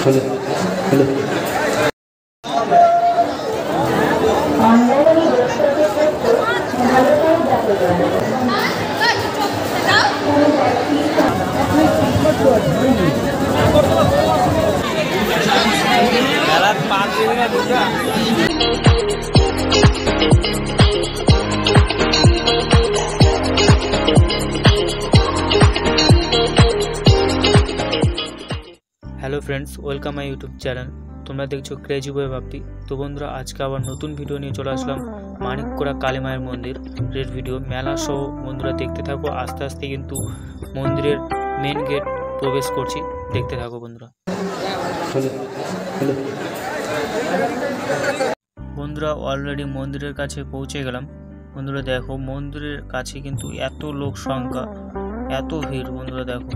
চলে hello friends welcome my YouTube channel তোমরা দেখছ ক্রেজি বয় ভাবি তো বন্ধুরা, আজকে আবার নতুন ভিডিও নিয়ে চলে আসলাম মানিককোড়া কালী মায়ের মন্দির। এর ভিডিও মেলা সহ বন্ধুরা, দেখতে থাকো। আস্তে আস্তে কিন্তু মন্দিরের মেন গেট প্রবেশ করছি। দেখতে থাকো বন্ধুরা। বন্ধুরা অলরেডি মন্দিরের কাছে পৌঁছে গেলাম। বন্ধুরা, দেখো, মন্দিরের কাছে কিন্তু এত লোক সংখ্যা, এত ভিড়। বন্ধুরা, দেখো,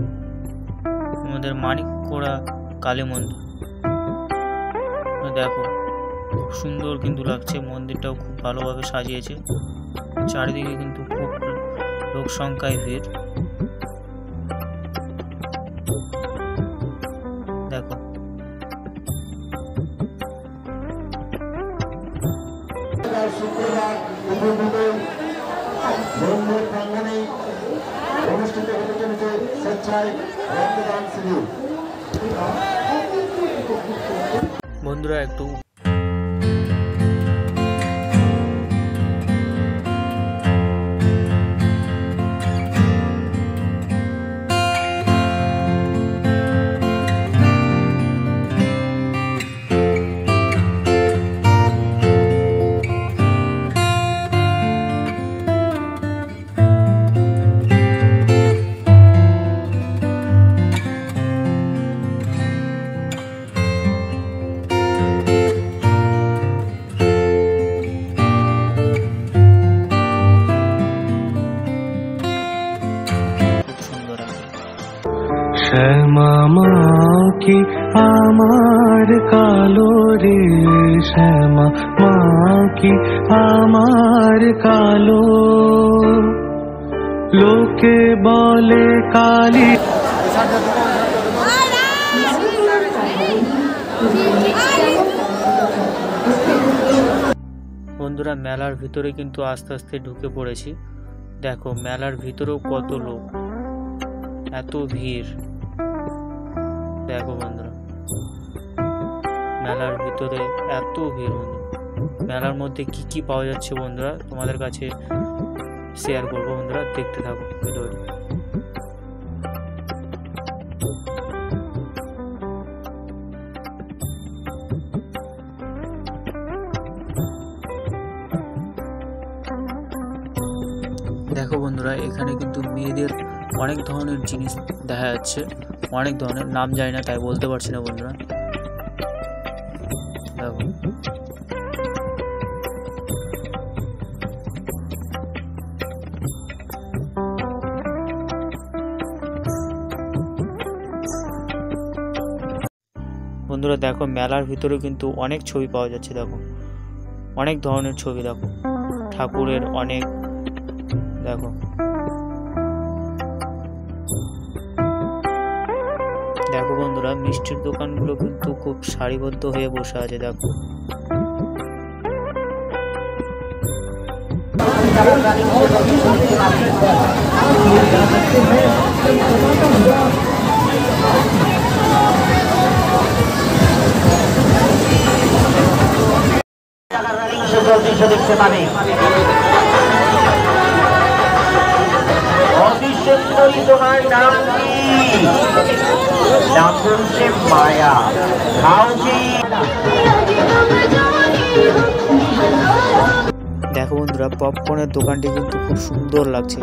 আমাদের মানিককোড়া কালী মন্দির। দেখো, খুব সুন্দর কিন্তু লাগছে। মন্দিরটাও খুব ভালোভাবে সাজিয়েছে। চারিদিকে কিন্তু খুব লোক সংখ্যায় ভিড়। দেখো। অনুষ্ঠিত হতে চলেছে স্বেচ্ছায় রক্তদান শিবির। বন্ধুরা একটু শ্যামা মা কি আমার কালো রে শ্যামা মা কি আমার কালো। লোকে বলে কালী। বন্ধুরা, মেলার ভিতরে কিন্তু আস্তে আস্তে ঢুকে পড়েছি। দেখো, মেলার ভিতরেও কত লোক। এত ভিড়। দেখো বন্ধুরা। মেলার ভিতরে এত ভিড় বন্ধু। মেলার মধ্যে কি কি পাওয়া যাচ্ছে বন্ধুরা, তোমাদের কাছে শেয়ার করব বন্ধুরা, দেখতে থাকো, ভিডিওটি। দেখো বন্ধুরা, এখানে কিন্তু মেয়েদের অনেক ধরনের জিনিস দেখা যাচ্ছে। অনেক ধরনের, নাম জানি না, তাই বলতে পারছি না বন্ধুরা। দেখো। বন্ধুরা, দেখো, মেলার ভিতরে কিন্তু অনেক ছবি পাওয়া যাচ্ছে, দেখো। অনেক ধরনের ছবি, দেখো। ঠাকুরের অনেক দেখো। দেখো বন্ধুরা মিষ্টির দোকানগুলো কিন্তু খুব সারিবদ্ধ হয়ে বসে আছে দেখো। দেখতে পাবে দেখো বন্ধুরা পপকর্নের দোকানটি কিন্তু খুব সুন্দর লাগছে।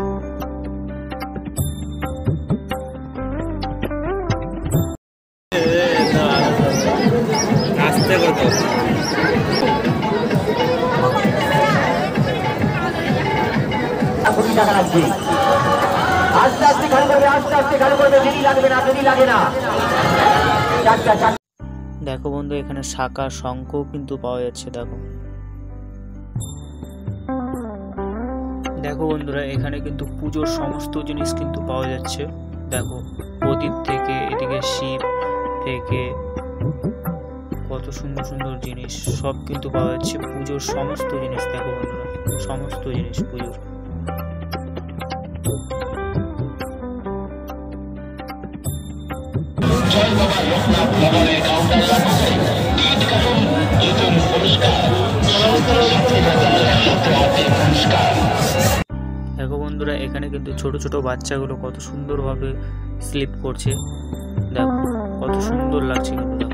টাকা লাগবে আস্তে আস্তে করবে, আস্তে আস্তে করবে দেরি লাগবে না দেরি লাগে না। দেখো বন্ধু, এখানে শাঁখা, শঙ্খও কিন্তু পাওয়া যাচ্ছে, দেখো। দেখো বন্ধুরা, এখানে কিন্তু পুজোর সমস্ত জিনিস কিন্তু পাওয়া যাচ্ছে। দেখো, প্রদীপ থেকে এদিকে শিব থেকে কত সুন্দর সুন্দর জিনিস, সব কিন্তু পাওয়া যাচ্ছে। পুজোর সমস্ত জিনিস, দেখো বন্ধুরা, সমস্ত জিনিস পুজোর। দেখো বন্ধুরা, এখানে কিন্তু ছোট ছোট বাচ্চাগুলো কত সুন্দরভাবে স্লিপ করছে। দেখো, কত সুন্দর লাগছে কিন্তু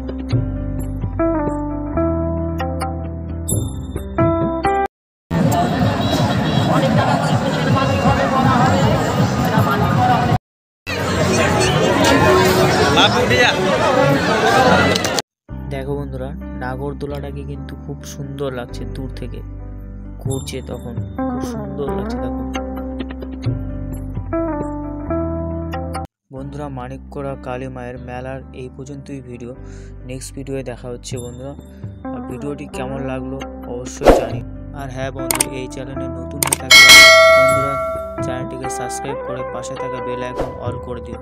নাগরদোলাটাকে কিন্তু খুব সুন্দর লাগছে দূর থেকে। ঘুরছে তখন, খুব সুন্দর লাগছে দেখো বন্ধুরা, মানিককড়া কালী মায়ের মেলার এই পর্যন্তই ভিডিও নেক্সট ভিডিওয়ে দেখা হচ্ছে বন্ধুরা। আর ভিডিওটি কেমন লাগল অবশ্যই জানি। আর হ্যাঁ বন্ধু, এই চ্যানেলে নতুন হয়ে থাকলে বন্ধুরা চ্যানেলটিকে সাবস্ক্রাইব করে পাশে থাকা বেল আইকন অল করে দিও।